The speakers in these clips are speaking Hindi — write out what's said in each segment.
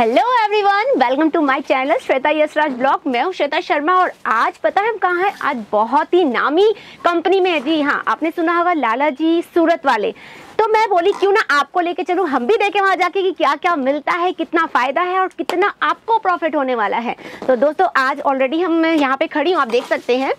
Hello everyone welcome to my channel Shweta Yashraj blog मैं हूँ श्वेता शर्मा और आज पता है हम कहाँ हैं? आज बहुत ही नामी कंपनी में है। जी हाँ आपने सुना होगा लाला जी सूरत वाले। तो मैं बोली, क्यों ना आपको लेके चलूँ? हम भी देखें वहाँ जाके कि क्या क्या मिलता है, कितना फ़ायदा है और कितना आपको प्रॉफिट होने वाला है। तो दोस्तों, आज ऑलरेडी हम यहाँ पे खड़ी हूँ, आप देख सकते हैं।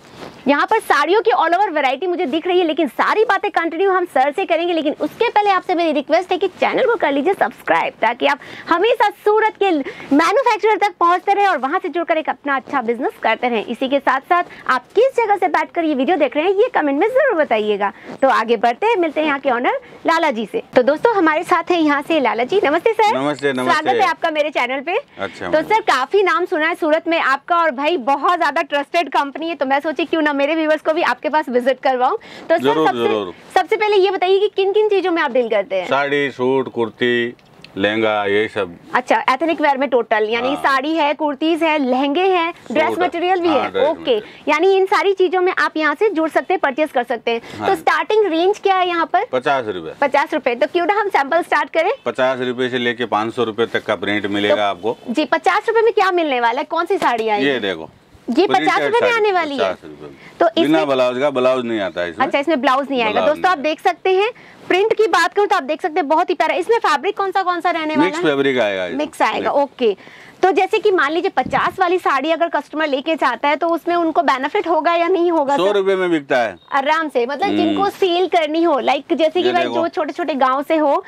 यहाँ पर साड़ियों की ऑल ओवर वैरायटी मुझे दिख रही है लेकिन सारी बातें कंटिन्यू हम सर से करेंगे लेकिन उसके पहले आपसे मेरी रिक्वेस्ट है कि चैनल को कर लीजिए सब्सक्राइब ताकि आप हमेशा सूरत के मैन्युफैक्चरर तक पहुँचते रहे और वहाँ से जुड़कर एक अपना अच्छा बिज़नेस करते रहें। इसी के साथ साथ आप किस जगह से बैठ कर ये वीडियो देख रहे हैं ये कमेंट में ज़रूर बताइएगा। तो आगे बढ़ते हैं मिलते हैं यहाँ के ऑनर लाला जी से। तो दोस्तों हमारे साथ है यहाँ से लाला जी। नमस्ते सर नमस्ते। स्वागत है आपका मेरे चैनल पे। अच्छा, तो सर काफ़ी नाम सुना है सूरत में आपका और भाई बहुत ज़्यादा ट्रस्टेड कंपनी है तो मैं सोची क्यों ना मेरे व्यूवर्स को भी आपके पास विज़िट करवाऊं। तो ज़रूर, सबसे ज़रूर। सबसे पहले ये बताइए कि किन किन चीज़ों में आप डील करते हैं? साड़ी सूट कुर्ती लहंगा ये सब। अच्छा एथनिक वेयर में टोटल यानी हाँ। साड़ी है कुर्तीज है लहंगे हैं ड्रेस मटेरियल भी हाँ, है। ओके यानी इन सारी चीज़ों में आप यहाँ से जुड़ सकते हैं परचेज कर सकते हैं। तो हाँ। स्टार्टिंग रेंज क्या है यहाँ पर? पचास रूपए। पचास रूपए। तो क्यों ना हम सैंपल स्टार्ट करें? पचास रूपए से लेके पाँच सौ रुपए तक का प्रिंट मिलेगा आपको। जी पचास रुपए में क्या मिलने वाला है? कौन सी साड़ी ये देखो। ये पचास रूपए में आने वाली है। 50 रुपए। में। तो बिना इसमें ब्लाउज का ब्लाउज नहीं आता है इसमें। अच्छा इसमें ब्लाउज नहीं आएगा। दोस्तों आप देख सकते हैं प्रिंट की बात करूँ तो आप देख सकते हैं बहुत ही प्यारा। इसमें फैब्रिक कौन सा कौन सा रहने वाला मिक्स फैब्रिक आएगा मिक्स आएगा ओके तो जैसे कि मान लीजिए पचास वाली साड़ी अगर कस्टमर लेके जाता है तो उसमें उनको बेनिफिट होगा या नहीं होगा सौ? रुपए में बिकता है। आराम से मतलब हम्म। जिनको सेल करनी हो लाइक जैसे कि भाई जो छोटे छोटे गाँव से हो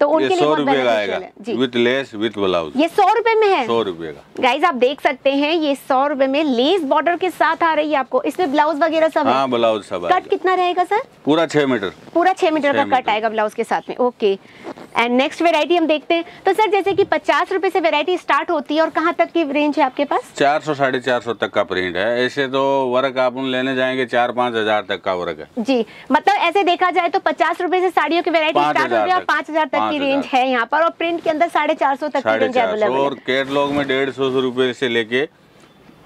तो उनके ये लिए सौ रुपए का आएगा। लेस ब्लाउज ये सौ रुपए में है। सौ रुपए का। गाइज़ आप देख सकते हैं ये सौ रुपए में लेस बॉर्डर के साथ आ रही है आपको। इसमें ब्लाउज वगैरह सब हाँ ब्लाउज सब कट कितना रहेगा सर पूरा छह मीटर। पूरा छह मीटर का कट आएगा ब्लाउज के साथ में। ओके एंड नेक्स्ट वेरायटी हम देखते हैं। तो सर जैसे कि पचास रुपए से वेरायटी स्टार्ट होती है और कहाँ तक की रेंज है आपके पास? चार सौ साढ़े चार सौ तक का प्रिंट है। ऐसे तो वर्क आप लेने जाएँगे चार पाँच हज़ार तक का वर्क है। जी। मतलब ऐसे देखा जाए तो पचास रुपए से साड़ियों की वेरायटी स्टार्ट होती है और पाँच हज़ार तक की रेंज है यहाँ पर और प्रिंट के अंदर साढ़े चार सौ तक की रेंज अवेलेबल और कैटलॉग में डेढ़ सौ रुपए से लेके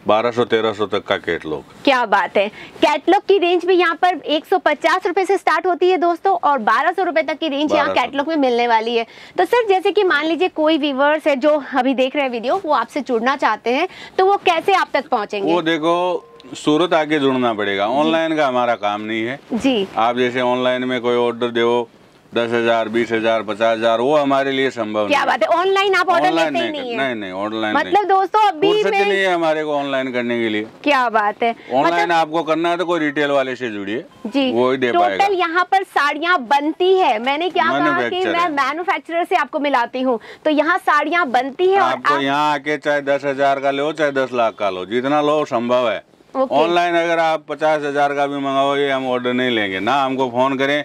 बारह सौ तेरह सौ तक का कैटलॉग क्या बात है। कैटलॉग की रेंज भी यहाँ पर एक सौ पचास रुपए से स्टार्ट होती है दोस्तों और बारह सौ रुपए तक की रेंज यहाँ कैटलॉग में मिलने वाली है। तो सर जैसे कि मान लीजिए कोई व्यूवर्स है जो अभी देख रहे हैं वीडियो वो आपसे जुड़ना चाहते हैं तो वो कैसे आप तक पहुँचेंगे? वो देखो सूरत आके जुड़ना पड़ेगा। ऑनलाइन का हमारा काम नहीं है। जी। आप जैसे ऑनलाइन में कोई ऑर्डर दो दस हज़ार बीस हज़ार पचास हज़ार वो हमारे लिए संभव क्या बात है? ऑनलाइन आप ऑर्डर लेते नहीं नहीं है। नहीं नहीं ऑनलाइन मतलब दोस्तों अभी ही नहीं है हमारे को ऑनलाइन करने के लिए। क्या बात है? ऑनलाइन मतलब आपको करना है तो कोई रिटेल वाले से जुड़िए। जी। वो ही दे पाएगा। टोटल यहाँ पर साड़ियाँ बनती है। मैंने क्या कहा कि मैं। मैन्युफैक्चरर से आपको मिलाती हूँ। तो यहाँ साड़ियाँ बनती है आपको आप यहाँ आके चाहे दस हज़ार का लो चाहे दस लाख का लो जितना लो संभव है। ऑनलाइन अगर आप पचास हज़ार का भी मंगाओगे हम ऑर्डर नहीं लेंगे। ना हमको फ़ोन करें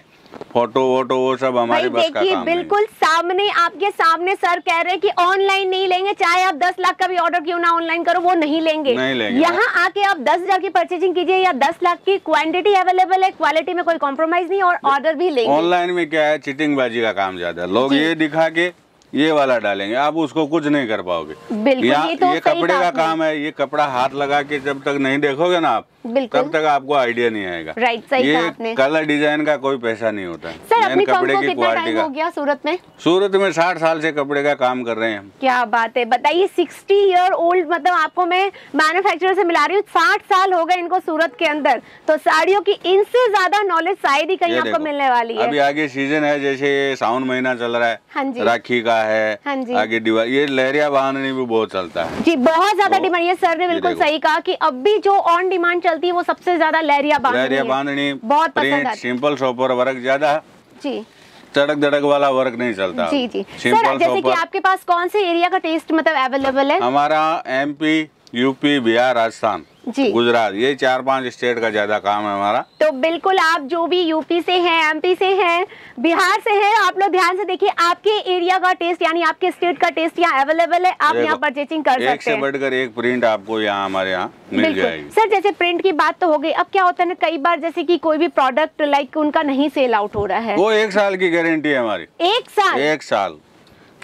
फ़ोटो वोटो वो सब हमारे पास बस का देखिए काम बिल्कुल सामने आपके सामने सर कह रहे हैं कि ऑनलाइन नहीं लेंगे चाहे आप दस लाख का भी ऑर्डर क्यों ना ऑनलाइन करो वो नहीं लेंगे। नहीं लेंगे। यहाँ आके आप दस हज़ार की परचेजिंग कीजिए या दस लाख की क्वांटिटी अवेलेबल है क्वालिटी में कोई कॉम्प्रोमाइज नहीं और ऑर्डर भी लेंगे। ऑनलाइन में क्या है चिटिंग बाजी का काम ज़्यादा लोग ये दिखा के ये वाला डालेंगे आप उसको कुछ नहीं कर पाओगे। बिल्कुल, यहाँ- ये तो ये कपड़े का काम है ये कपड़ा हाथ लगा के जब तक नहीं देखोगे ना आप तब तक आपको आइडिया नहीं आएगा। राइट सही ये कलर डिज़ाइन का कोई पैसा नहीं होता। है सर अपनी कपड़े की क्वालिटी का। हो गया सूरत में? सूरत में साठ साल से कपड़े का काम कर रहे हैं हम। क्या बात है बताइए सिक्सटी ईयर ओल्ड मतलब आपको मैं मैन्युफैक्चरर से मिला रही हूँ साठ साल हो गए इनको सूरत के अंदर। तो साड़ियों की इनसे ज़्यादा नॉलेज शायद ही कहीं आपको मिलने वाली है। अभी आगे सीज़न है जैसे सावन महीना चल रहा हाँ है राखी का है हाँ जी। आगे दिवाली ये लहरिया बांधनी भी बहुत चलता है। जी बहुत ज़्यादा तो डिमांड ये सर ने बिल्कुल सही कहा कि अब भी जो ऑन डिमांड चलती है वो सबसे ज़्यादा लहरिया बांधनी लहरिया है। बांधनी बहुत पसंद सिंपल सोपर वर्क ज़्यादा जी। तड़क दड़क वाला वर्क नहीं चलता। जी जी। सर जैसे कि आपके पास कौन से एरिया का टेस्ट मतलब अवेलेबल है? हमारा एमपी यूपी बिहार राजस्थान। जी। गुजरात ये चार पाँच स्टेट का ज़्यादा काम है हमारा। तो बिल्कुल आप जो भी यूपी से हैं एमपी से हैं बिहार से हैं आप लोग ध्यान से देखिए आपके एरिया का टेस्ट यानी आपके स्टेट का टेस्ट यहाँ अवेलेबल है आप यहाँ परचेजिंग कर एक सकते हैं। बढ़कर एक प्रिंट आपको यहाँ हमारे यहाँ मिल जाएगी। सर जैसे प्रिंट की बात तो हो गई अब क्या होता है ना कई बार जैसे की कोई भी प्रोडक्ट लाइक उनका नहीं सेल आउट हो रहा है। वो एक साल की गारंटी है हमारी। एक साल? एक साल।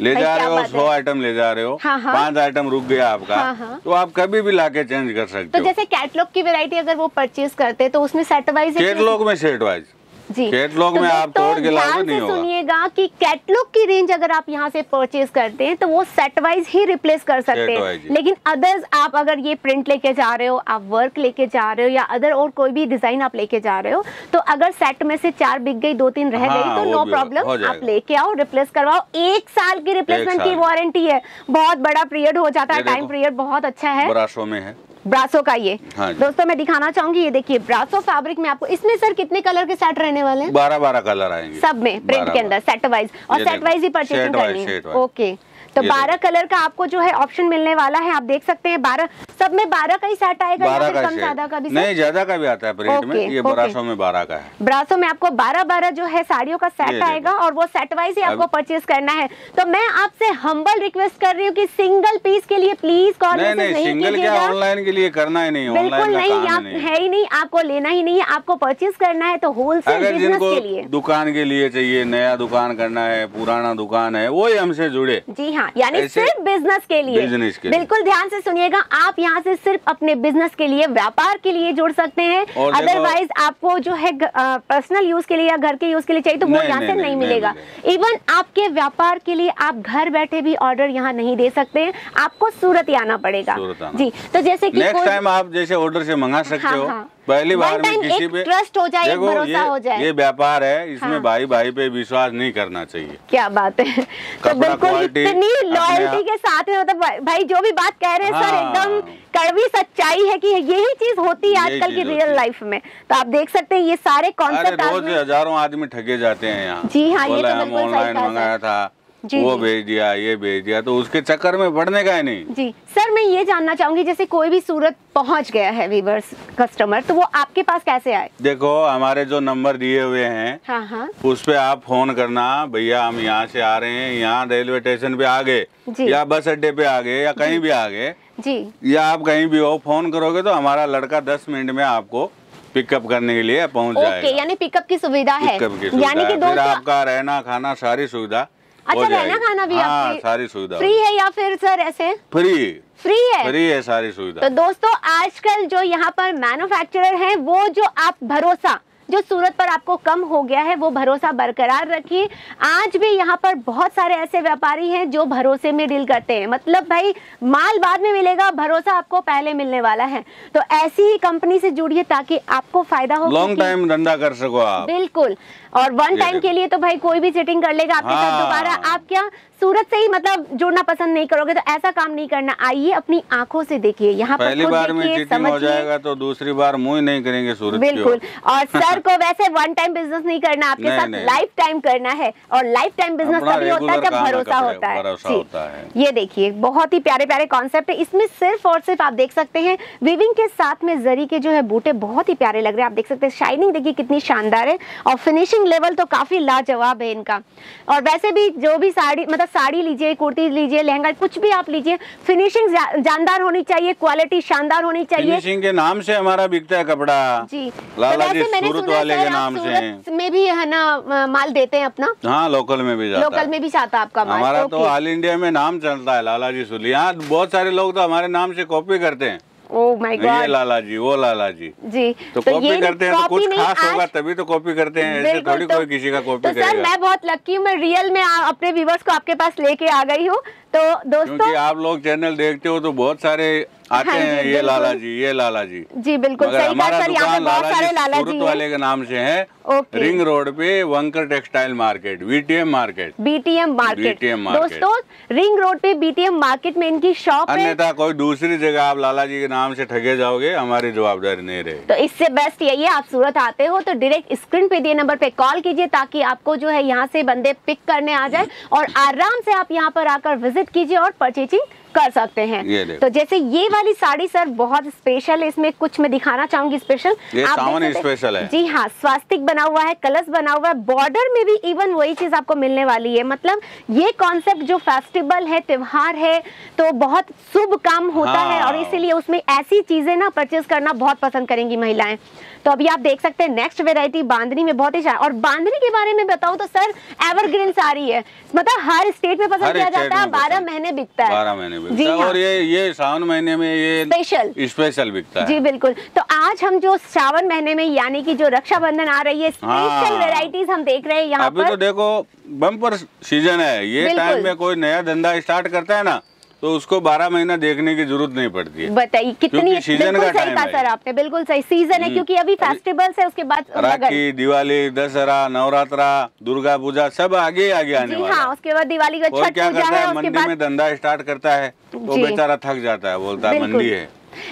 ले जा रहे हो सौ आइटम ले जा रहे हो हाँ, हाँ। पाँच आइटम रुक गया आपका हाँ, हाँ। तो आप कभी भी लाके चेंज कर सकते तो हो जैसे कैटलॉग की वेरायटी अगर वो परचेज करते हैं तो उसमें सेट वाइज कैटलॉग में सेट वाइज जी। कैटलॉग तो में आप तोड़ के लाओगे नहीं होगा। सुनिएगा कि कैटलॉग की रेंज अगर आप यहाँ से परचेज करते हैं तो वो सेट वाइज ही रिप्लेस कर सकते हैं। लेकिन अदर्स आप अगर ये प्रिंट लेके जा रहे हो आप वर्क लेके जा रहे हो या अदर और कोई भी डिज़ाइन आप लेके जा रहे हो तो अगर सेट में से चार बिक गई दो तीन रह हाँ, गई तो नो प्रॉब्लम आप लेके आओ रिप्लेस करवाओ। एक साल की रिप्लेसमेंट की। वारंटी है। बहुत बड़ा पीरियड हो जाता है टाइम पीरियड बहुत अच्छा है। में है। ब्रासो का ये। हाँ दोस्तों मैं दिखाना चाहूँगी ये देखिए ब्रासो फैब्रिक में आपको इसमें सर कितने कलर के सेट रहने वाले हैं? बारह बारह कलर आएँगे। सब में प्रिंट के अंदर सेट वाइज और सेट वाइज ही परचेसिंग करनी है। ओके तो ये बारह। कलर का आपको जो है ऑप्शन मिलने वाला है आप देख सकते हैं बारह। सब में बारह का ही सेट आएगा या फिर कम ज़्यादा का भी नहीं ज़्यादा का भी आता है प्रिंट में। ये। ब्रासो में बारह का है। ब्रासो में आपको बारह बारह जो है साड़ियों का सेट आएगा और वो सेट वाइज ही आपको परचेज करना है। तो मैं आपसे हम्बल रिक्वेस्ट कर रही हूँ की सिंगल पीस के लिए प्लीज़ कॉल सिंगल क्या ऑनलाइन के लिए करना ही नहीं बिल्कुल नहीं ही है नहीं आपको लेना ही नहीं है आपको परचेज करना है तो होलसेल बिज़नेस के लिए। दुकान के लिए चाहिए नया दुकान करना है पुराना दुकान है वो ही हमसे जुड़े। जी हाँ यानी सिर्फ़ बिज़नेस के लिए। बिज़नेस के लिए। बिल्कुल ध्यान से सुनिएगा आप यहाँ से सिर्फ़ अपने बिज़नेस के लिए व्यापार के लिए जुड़ सकते हैं। अदरवाइज़ आपको जो है पर्सनल यूज़ के लिए या घर के यूज़ के लिए चाहिए तो वो यहाँ से नहीं, मिलेगा। इवन आपके व्यापार के लिए आप घर बैठे भी ऑर्डर यहाँ नहीं दे सकते हैं। आपको सूरत ही आना पड़ेगा। जी तो जैसे कि आप जैसे ऑर्डर से मंगा सकते हाँ, हो हाँ। पहली बार में किसी पे trust हो जाए, देखो, भरोसा ये, हो जाए। ये व्यापार है इसमें हाँ। भाई भाई पे विश्वास नहीं करना चाहिए क्या बात है तो बिल्कुल इतनी लॉयल्टी के साथ में मतलब भाई- जो भी बात कह रहे हैं हाँ। सर। एकदम कड़वी सच्चाई है कि यही चीज़ होती है आजकल की रियल लाइफ में तो आप देख सकते हैं ये सारे कॉन्सेप्ट रोज हज़ारों आदमी ठगे जाते हैं यहाँ जी हाँ, ये बोला तो ऑनलाइन मंगाया था जी, वो भेज दिया ये भेज दिया तो उसके चक्कर में बढ़ने का ही नहीं? जी सर मैं ये जानना चाहूँगी जैसे कोई भी सूरत पहुँच गया है वीवर्स कस्टमर तो वो आपके पास कैसे आए? देखो हमारे जो नंबर दिए हुए हैं हाँ हाँ। उस पे आप फ़ोन करना भैया हम यहाँ से आ रहे हैं यहाँ रेलवे स्टेशन पे आ गए या बस अड्डे पे आ गए या कहीं भी आ गए जी। या आप कहीं भी हो फ़ोन करोगे तो हमारा लड़का दस मिनट में आपको पिकअप करने के लिए पहुँच जाएगा। यानी पिकअप की सुविधा है। यानी कि आपका रहना खाना सारी सुविधा अच्छा रहना। खाना भी हाँ आपकी सारी सुविधा फ्री है या फिर सर ऐसे? फ्री। फ्री है? फ्री है सारी सुविधा। तो दोस्तों आजकल जो यहाँ पर मैन्युफैक्चरर हैं वो जो आप भरोसा जो सूरत पर आपको कम हो गया है वो भरोसा बरकरार रखिए। आज भी यहाँ पर बहुत सारे ऐसे व्यापारी हैं जो भरोसे में डील करते हैं। मतलब भाई माल बाद में मिलेगा भरोसा आपको पहले मिलने वाला है। तो ऐसी ही कंपनी से जुड़िए ताकि आपको फ़ायदा हो लॉन्ग टाइम धंधा कर सको आप। बिल्कुल। और वन टाइम के लिए तो भाई कोई भी सेटिंग कर लेगा आपके हाँ। साथ। दोबारा। आप क्या सूरत से ही मतलब जुड़ना पसंद नहीं करोगे तो ऐसा काम नहीं करना। आइए अपनी आँखों से देखिए। यहाँ पर पहली बार में चीटिंग हो जाएगा तो दूसरी बार मुँह ही नहीं करेंगे सूरत बिल्कुल। और सर को वैसे वन टाइम बिज़नेस नहीं करना आपके नहीं, साथ नहीं। लाइफ टाइम करना है। और लाइफ टाइम बिज़नेस अपना तभी होता है जब भरोसा। होता है। ये देखिए बहुत ही प्यारे प्यारे कॉन्सेप्ट है। इसमें सिर्फ़ और सिर्फ़ आप देख सकते हैं विविंग के साथ में जरी के जो है बूटे बहुत ही प्यारे लग रहे हैं। आप देख सकते हैं शाइनिंग देखिए कितनी शानदार है। और फिनिशिंग लेवल तो काफ़ी लाजवाब है इनका। और वैसे भी जो भी साड़ी मतलब साड़ी लीजिए कुर्ती लीजिए लहंगा कुछ भी आप लीजिए फिनिशिंग जानदार होनी चाहिए क्वालिटी शानदार होनी चाहिए। फिनिशिंग के नाम से हमारा बिकता है कपड़ा। जी। लाला तो जी सूरत वाले के नाम से। में भी है ना माल देते हैं अपना? हाँ लोकल में भी जाता लोकल में भी जाता है आपका माल हमारा तो ऑल इंडिया में नाम चलता है लाला जी सुली यहाँ बहुत सारे लोग तो हमारे नाम से कॉपी करते हैं। ओह माय गॉड ये लाला जी वो लाला जी। जी तो तो कॉपी करते हैं तो कुछ खास होगा तभी तो कॉपी करते हैं ऐसे थोड़ी तो- कोई किसी का कॉपी तो सर मैं बहुत लकी हूँ मैं रियल में आ, अपने व्यूवर्स को आपके पास लेके आ गई हूँ। तो दोस्तों क्योंकि आप लोग चैनल देखते हो तो बहुत सारे आते हाँ हैं ये लाला जी ये लाला जी। जी बिल्कुल मगर हमारा सर दुकान बहुत लाला सारे जी लाला सूरत जी वाले के नाम से है। रिंग रोड पे Vankar textile market VTM market BTM market BTM market. दोस्तों रिंग रोड पे बीटीएम मार्केट में इनकी शॉप है। अन्यथा कोई दूसरी जगह आप लाला जी के नाम से ठगे जाओगे हमारी जवाबदारी नहीं रहेगी तो इससे बेस्ट यही है आप सूरत आते हो तो डायरेक्ट स्क्रीन पे दिए नंबर पे कॉल कीजिए ताकि आपको जो है यहाँ से बंदे पिक करने आ जाए और आराम से आप यहाँ पर आकर विज़िट कीजिए और परचेजिंग कर सकते हैं तो जैसे ये वाली साड़ी सर बहुत स्पेशल है इसमें कुछ मैं दिखाना चाहूँगी स्पेशल ये आप सावन स्पेशल है। जी हाँ स्वास्तिक बना हुआ है कलश बना हुआ है बॉर्डर में भी इवन वही चीज़ आपको मिलने वाली है मतलब ये कॉन्सेप्ट जो फेस्टिवल है त्योहार है तो बहुत शुभ काम होता हाँ। है और। इसीलिए उसमें ऐसी चीज़ें ना परचेज करना बहुत पसंद करेंगी महिलाएँ। तो अभी आप देख सकते हैं नेक्स्ट वेरायटी बांधनी में बहुत ही और बांधनी के बारे में बताऊँ तो सर एवरग्रीन साड़ी है। मतलब हर स्टेट में पसंद किया जाता है बारह महीने बिकता है। बारह महीने जी हाँ। और ये ये सावन महीने में ये स्पेशल स्पेशल बिकता है। जी बिल्कुल। तो आज हम जो सावन महीने में यानी कि जो रक्षाबंधन आ रही है स्पेशल हाँ। वेराइटीज हम देख रहे हैं यहाँ तो पर। देखो बम्पर सीज़न है। ये टाइम में कोई नया धंधा स्टार्ट करता है ना तो उसको बारह महीना देखने की ज़रूरत नहीं पड़ती है। बताइए कितनी सीज़न का सही का सर आपने बिल्कुल सही। सीज़न है हम्म। क्योंकि अभी फेस्टिवल्स है उसके बाद राखी दिवाली दशहरा नवरात्रा दुर्गा पूजा सब आगे आगे आने जी वाला हाँ उसके बाद दिवाली का छठ क्या पूजा करता है है? मंडी में धंधा स्टार्ट करता है वो बेचारा थक जाता है बोलता है मंडी है।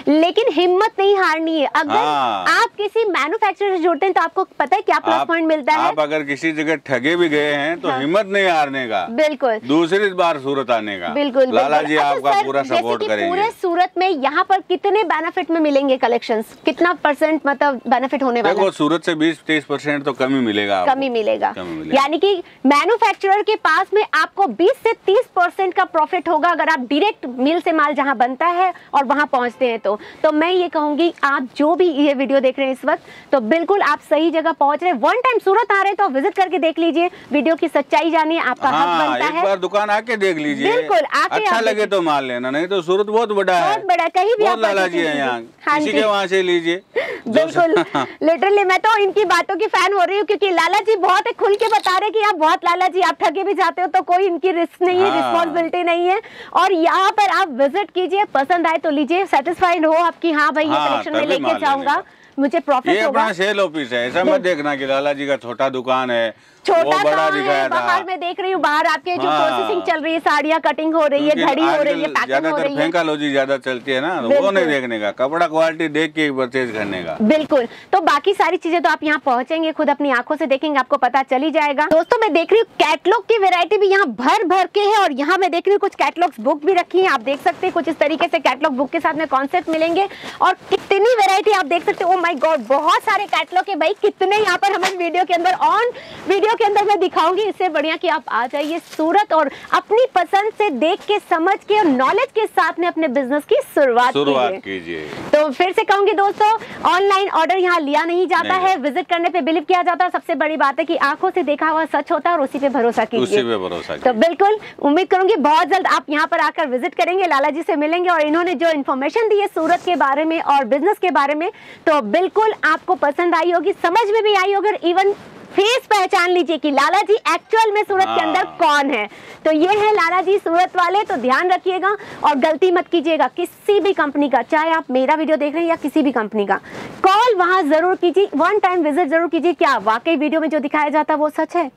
लेकिन हिम्मत नहीं हारनी है। अगर हाँ। आप किसी मैन्युफैक्चरर से जुड़ते हैं तो आपको पता है क्या प्लस पॉइंट मिलता है। आप अगर किसी जगह ठगे भी गए हैं तो हाँ। हिम्मत नहीं हारने का। बिल्कुल। दूसरी बार सूरत आने का। बिल्कुल लाला जी अच्छा, आपका पूरा सपोर्ट करेंगे पूरे सूरत में यहाँ पर कितने बेनिफिट में मिलेंगे कलेक्शन कितना परसेंट मतलब बेनिफिट होने वाला सूरत से 20 30 परसेंट तो कमी मिलेगा कमी मिलेगा। यानी की मैन्युफैक्चरर के पास में आपको 20 से 30 परसेंट का प्रॉफिट होगा अगर आप डायरेक्ट मिल से माल जहाँ बनता है और वहाँ पहुँचते हैं। तो तो मैं ये कहूँगी आप जो भी ये वीडियो देख रहे हैं इस वक्त तो बिल्कुल आप सही जगह पहुँच रहे वन टाइम सूरत आ रहे तो विज़िट करके देख लीजिए। वीडियो की सच्चाई जानिए आपका हक हाँ बनता एक है। बार दुकान आके देख लीजिए। बिल्कुल, आके अच्छा लगे तो माल लेना नहीं तो सूरत बहुत बड़ा है। बहुत बड़ा कहीं भी बहुत आप लाला purchase जी है यहाँ। हाँ किसी के वहाँ से लीजिए। बिल्कुल लिटरली मैं तो इनकी बातों की फ़ैन हो रही हूँ क्योंकि लाला जी बहुत खुल के बता रहे कि आप बहुत लाला जी आप ठगे भी जाते हो तो कोई इनकी रिस्क नहीं है हाँ। रिस्पॉन्सिबिलिटी नहीं है। और यहाँ पर आप विज़िट कीजिए पसंद आए तो लीजिए सेटिस्फाइड हो आपकी। हाँ भाई ये हाँ, कलेक्शन में लेके जाऊँगा। मुझे प्रॉफिट होगा। अपना सेल ऑफ़िस है ऐसा मत देखना कि लाला जी का छोटा दुकान है वो छोटा बड़ा सा है? दिखाया बाहर था मैं देख रही हूँ बाहर आपके जो हाँ। प्रोसेसिंग चल रही है साड़ियाँ कटिंग हो रही है घड़ी हो रही है पैकिंग हो ज़्यादातर रही है। फेंकालोजी ज़्यादा चलती है ना तो वो नहीं देखने का कपड़ा क्वालिटी देख के परचेज करने का। बिल्कुल। तो बाकी सारी चीज़ें तो आप यहाँ पहुँचेंगे खुद अपनी आँखों से देखेंगे आपको पता चल ही जाएगा। दोस्तों मैं देख रही हूँ कैटलॉग की वेरायटी भी यहाँ भर भर के है और यहाँ मैं देख रही हूँ कुछ कैटलॉग्स बुक भी रखी है आप देख सकते हैं कुछ इस तरीके से कैटलॉग बुक के साथ में कॉन्सेप्ट मिलेंगे और कितनी वेरायटी आप देख सकते हो ओ माय गॉड बहुत सारे कैटलॉग है भाई कितने यहाँ पर हमें वीडियो के अंदर ऑन वीडियो के अंदर मैं दिखाऊँगी। इससे बढ़िया कि आप आ जाइए सूरत और अपनी पसंद से देख के समझ के और नॉलेज के साथ में अपने बिज़नेस की शुरुआत कीजिए। तो फिर से कहूँगी दोस्तों ऑनलाइन ऑर्डर यहाँ लिया नहीं जाता नहीं। है। विज़िट करने पे बिलीव किया जाता है। सबसे बड़ी बात है कि आँखों से देखा हुआ सच होता है और उसी पे भरोसा उसी कीजिए पे भरोसा तो बिल्कुल उम्मीद करूँगी बहुत जल्द आप यहाँ पर आकर विज़िट करेंगे। लाला जी से मिलेंगे और इन्होंने जो इन्फॉर्मेशन दी है सूरत के बारे में और बिज़नेस के बारे में तो बिल्कुल आपको पसंद आई होगी समझ में भी आई होगी और इवन फेस पहचान लीजिए कि लाला जी एक्चुअल में सूरत के अंदर हाँ। कौन है? तो ये है लाला जी सूरत वाले तो ध्यान रखिएगा और गलती मत कीजिएगा। किसी भी कंपनी का चाहे आप मेरा वीडियो देख रहे हैं या किसी भी कंपनी का कॉल वहाँ ज़रूर कीजिए। वन टाइम विज़िट ज़रूर कीजिए। क्या वाकई वीडियो में जो दिखाया जाता है वो सच है?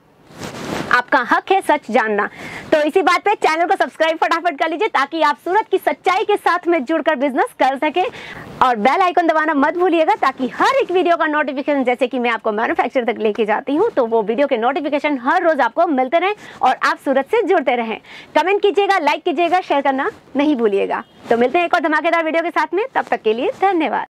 आपका हक है सच जानना। तो इसी बात पे चैनल को सब्सक्राइब फटाफट कर लीजिए ताकि आप सूरत की सच्चाई के साथ में जुड़कर बिज़नेस कर सके। और बेल आइकन दबाना मत भूलिएगा ताकि हर एक वीडियो का नोटिफिकेशन जैसे कि मैं आपको मैन्युफैक्चर तक लेके जाती हूँ तो वो वीडियो के नोटिफिकेशन हर रोज आपको मिलते रहें और आप सूरत से जुड़ते रहें। कमेंट कीजिएगा लाइक कीजिएगा शेयर करना नहीं भूलिएगा। तो मिलते हैं एक और धमाकेदार वीडियो के साथ में, तब तक के लिए धन्यवाद।